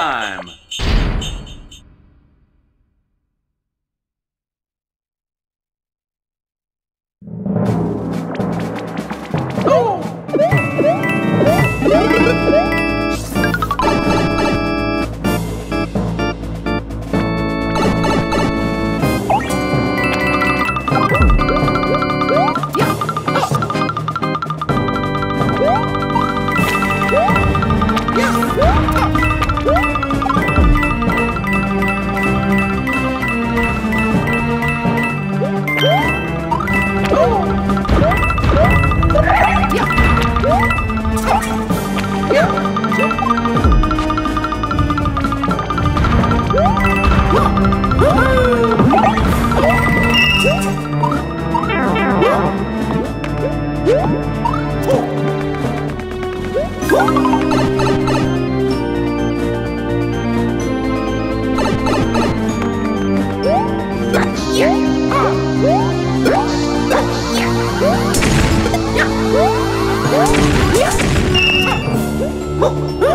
time. Mario Yeah. Number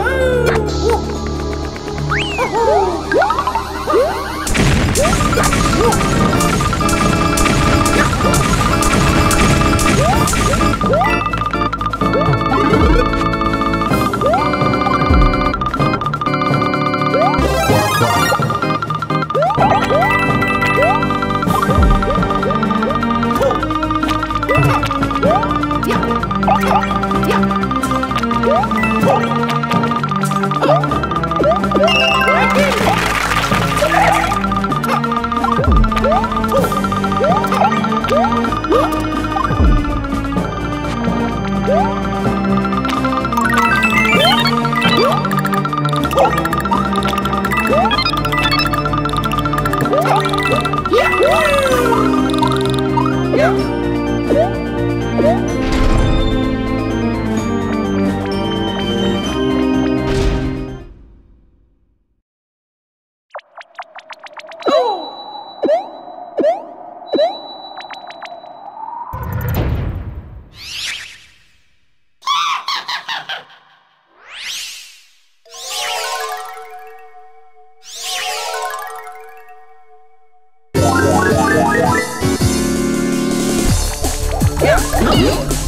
Yeah. Não.